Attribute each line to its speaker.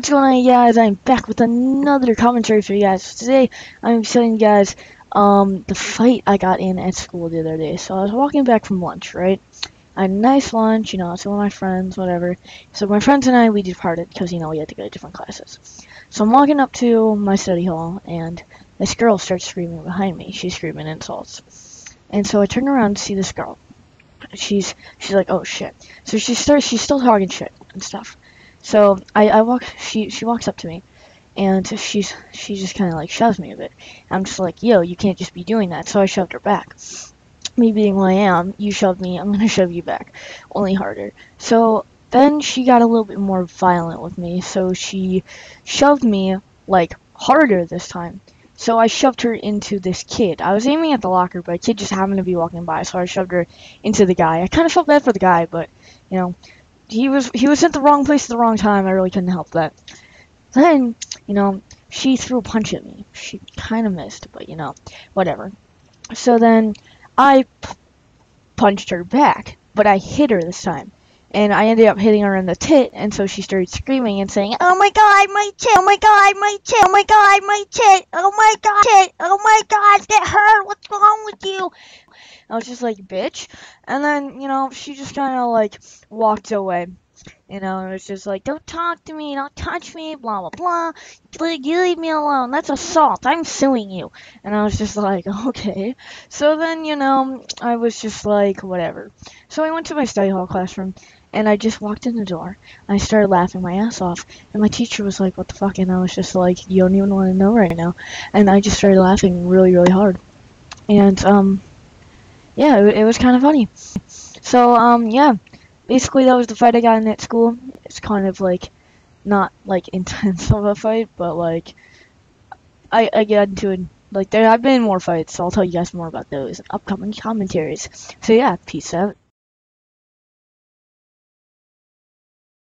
Speaker 1: what's going on, guys? I'm back with another commentary for you guys. Today, I'm showing you guys um, the fight I got in at school the other day. So I was walking back from lunch, right? I had a nice lunch, you know, some of my friends, whatever. So my friends and I, we departed because, you know, we had to go to different classes. So I'm walking up to my study hall, and this girl starts screaming behind me. She's screaming insults. And so I turn around to see this girl. She's she's like, oh shit. So she starts, she's still talking shit and stuff. So I, I walk, she, she walks up to me, and she's, she just kind of like shoves me a bit. I'm just like, yo, you can't just be doing that. So I shoved her back. Me being who I am, you shoved me, I'm gonna shove you back, only harder. So then she got a little bit more violent with me. So she shoved me like harder this time. So I shoved her into this kid. I was aiming at the locker, but a kid just happened to be walking by, so I shoved her into the guy. I kind of felt bad for the guy, but you know, he was he was at the wrong place at the wrong time. I really couldn't help that. Then, you know, she threw a punch at me. She kind of missed, but you know, whatever. So then I punched her back, but I hit her this time. And I ended up hitting her in the tit, and so she started screaming and saying, Oh my god, my tit! Oh my god, my tit! Oh my god, my tit! Oh my god, tit! Oh my god, that hurt! What's wrong with you? I was just like, bitch. And then, you know, she just kind of like walked away. You know, it was just like, don't talk to me, don't touch me, blah, blah, blah. You leave me alone. That's assault. I'm suing you. And I was just like, okay. So then, you know, I was just like, whatever. So I went to my study hall classroom, and I just walked in the door. I started laughing my ass off. And my teacher was like, what the fuck? And I was just like, you don't even want to know right now. And I just started laughing really, really hard. And, um, yeah, it, it was kind of funny. So, um, yeah, basically that was the fight I got in at school. It's kind of like, not like intense of a fight, but like, I, I get into it. Like, there have been more fights, so I'll tell you guys more about those in upcoming commentaries. So yeah, peace out.